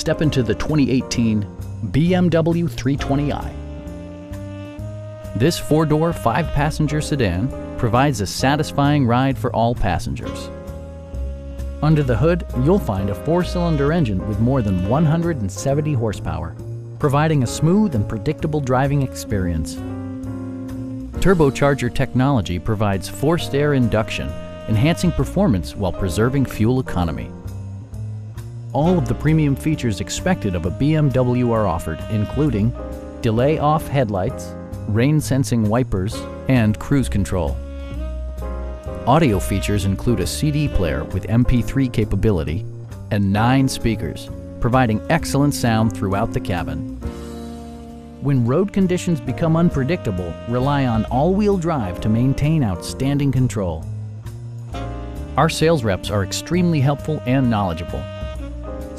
Step into the 2018 BMW 320i. This four-door, five-passenger sedan provides a satisfying ride for all passengers. Under the hood, you'll find a four-cylinder engine with more than 170 horsepower, providing a smooth and predictable driving experience. Turbocharger technology provides forced air induction, enhancing performance while preserving fuel economy. All of the premium features expected of a BMW are offered, including delay off headlights, rain sensing wipers, and cruise control. Audio features include a CD player with MP3 capability and nine speakers, providing excellent sound throughout the cabin. When road conditions become unpredictable, rely on all-wheel drive to maintain outstanding control. Our sales reps are extremely helpful and knowledgeable.